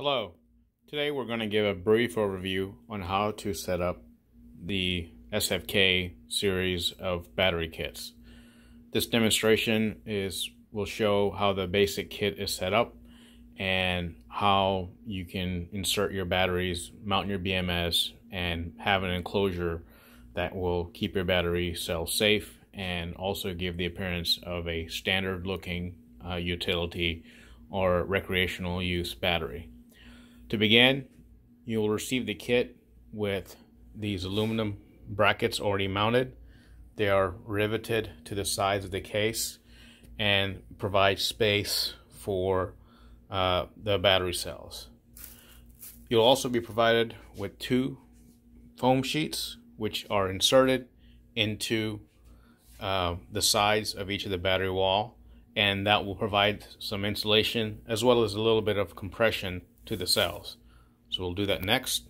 Hello. Today we're going to give a brief overview on how to set up the SFK series of battery kits. This demonstration is will show how the basic kit is set up and how you can insert your batteries, mount your BMS, and have an enclosure that will keep your battery cell safe and also give the appearance of a standard looking uh, utility or recreational use battery. To begin, you will receive the kit with these aluminum brackets already mounted. They are riveted to the sides of the case and provide space for uh, the battery cells. You'll also be provided with two foam sheets which are inserted into uh, the sides of each of the battery wall and that will provide some insulation as well as a little bit of compression to the cells. So we'll do that next.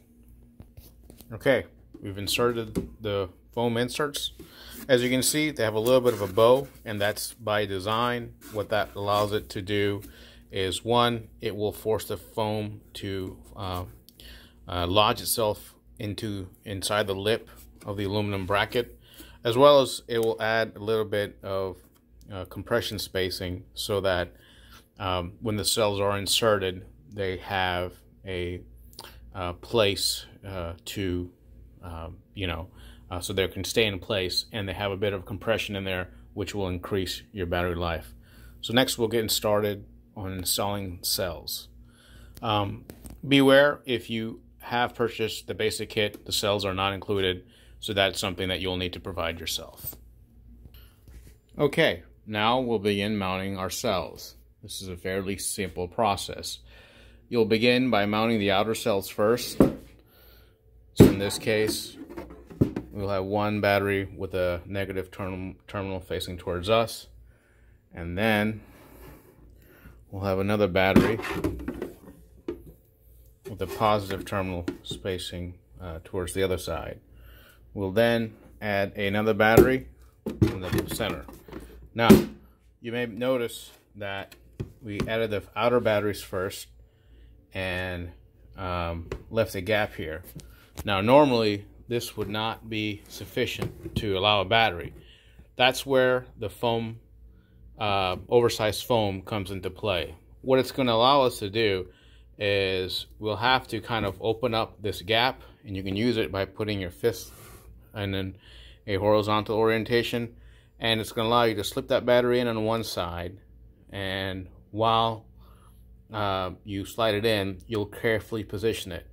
Okay, we've inserted the foam inserts. As you can see, they have a little bit of a bow, and that's by design. What that allows it to do is one, it will force the foam to uh, uh, lodge itself into inside the lip of the aluminum bracket, as well as it will add a little bit of uh, compression spacing so that um, when the cells are inserted, they have a uh, place uh, to, um, you know, uh, so they can stay in place and they have a bit of compression in there, which will increase your battery life. So next we'll get started on installing cells. Um, beware if you have purchased the basic kit, the cells are not included, so that's something that you'll need to provide yourself. Okay, now we'll begin mounting our cells. This is a fairly simple process. You'll begin by mounting the outer cells first. So in this case, we'll have one battery with a negative term terminal facing towards us. And then we'll have another battery with a positive terminal spacing uh, towards the other side. We'll then add another battery in the center. Now, you may notice that we added the outer batteries first and um, left a gap here. Now normally this would not be sufficient to allow a battery. That's where the foam, uh, oversized foam comes into play. What it's going to allow us to do is we'll have to kind of open up this gap and you can use it by putting your fist in then a horizontal orientation and it's going to allow you to slip that battery in on one side and while uh, you slide it in, you'll carefully position it.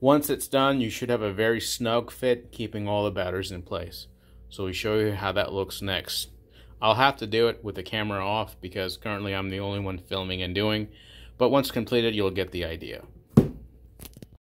Once it's done, you should have a very snug fit, keeping all the batteries in place. So we show you how that looks next. I'll have to do it with the camera off because currently I'm the only one filming and doing, but once completed, you'll get the idea.